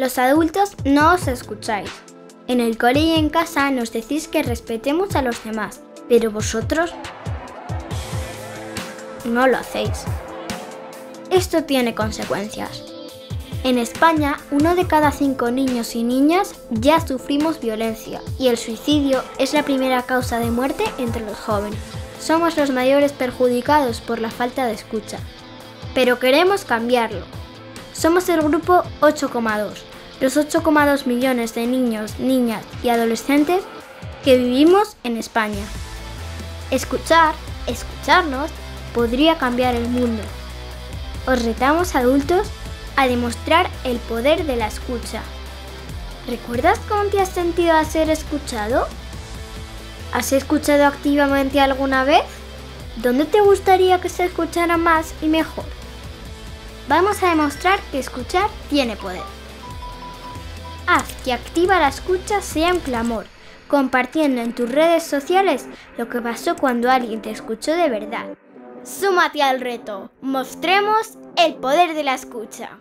Los adultos no os escucháis. En el cole y en casa nos decís que respetemos a los demás, pero vosotros no lo hacéis. Esto tiene consecuencias. En España, uno de cada cinco niños y niñas ya sufrimos violencia y el suicidio es la primera causa de muerte entre los jóvenes. Somos los mayores perjudicados por la falta de escucha. Pero queremos cambiarlo. Somos el grupo 8,2, los 8,2 millones de niños, niñas y adolescentes que vivimos en España. Escuchar, escucharnos, podría cambiar el mundo. Os retamos adultos a demostrar el poder de la escucha. ¿Recuerdas cómo te has sentido al ser escuchado? ¿Has escuchado activamente alguna vez? ¿Dónde te gustaría que se escuchara más y mejor? Vamos a demostrar que escuchar tiene poder. Haz que activa la escucha sea un clamor, compartiendo en tus redes sociales lo que pasó cuando alguien te escuchó de verdad. Súmate al reto. Mostremos el poder de la escucha.